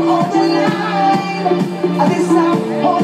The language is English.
My the line. This you